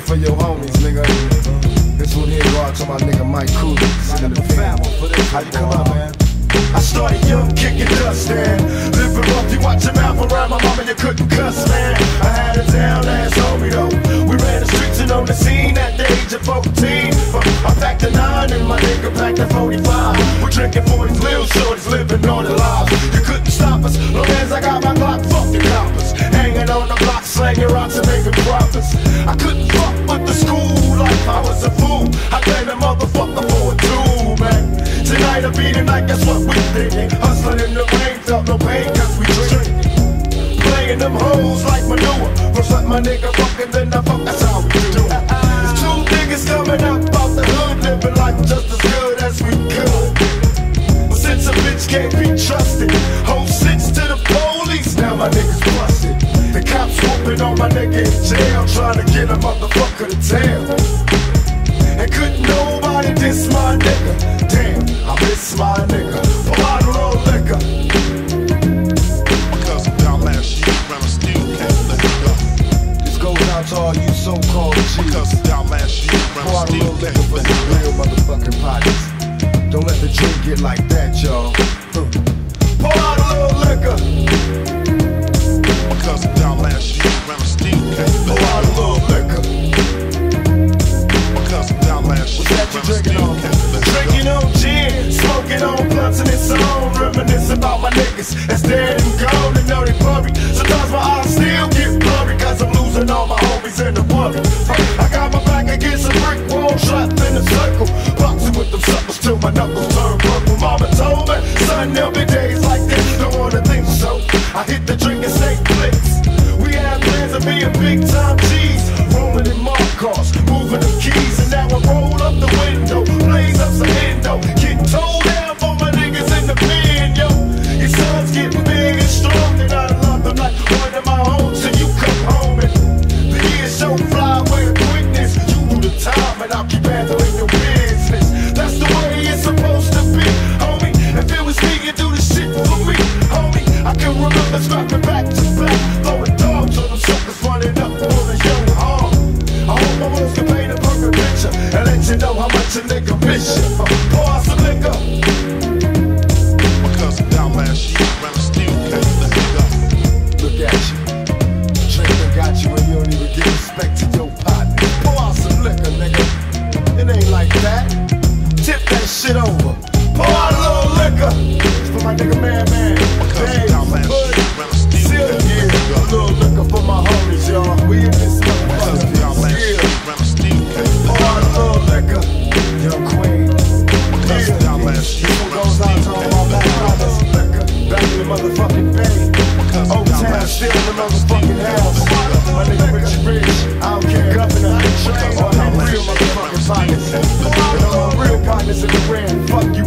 for your homies, nigga. This one here go out to my nigga Mike Cooley. Sitting in the pen. How you come up, man? I started young, kicking dust, man. Living rough, you watch your mouth around my mama, and you couldn't cuss, man. I had a down ass homie, though. We ran the streets and on the scene at the age of 14. Uh, I packed a nine and my nigga packed a 45. We're drinking 40s, little shorties, living on the lives. You couldn't stop us, long as I got my Glock, fuck the coppers. Hanging on the block, slanging rocks and making profits. I couldn't I was a fool. I blame a motherfucker for a tool, man. Tonight will be the night, that's what we thinking. Hustling in the rain, felt no pain, cause we drinking. Playing them hoes like manure. First let my nigga fuck and then I fuck, that's how we do it. There's two niggas coming out the hood, living life just as good as we could. But since a bitch can't be trusted, whole six to the police, now my niggas busted. The cops whooping on my nigga in jail, trying to get a motherfucker to tell. And couldn't nobody diss my nigga. Damn, I miss my nigga. A little liquor. Because of down last year, and I still can't let go. This goes out to all you so-called G's. Because of down last year, and Pour oh, I out a little still liquor can't for let go. real motherfucking pockets. Don't let the drink get like that, y'all. Pour out a little liquor. Because of down last year, niggas that's dead and gone and know they buried. Sometimes my eyes still get blurry cause I'm losing all my homies in the worry. I got my back against a brick wall, trapped in a circle. Boxing with them suckers till my knuckles turn purple. Mama told me, son, there'll be let you know how nigga. Uh, pour last year. Look at you. Drinking got you and you don't even give respect to your partner. Pour out some liquor, nigga. It ain't like that. Tip that shit over. Pour out a little liquor. For my nigga Man Man. Partners in the ring, fuck you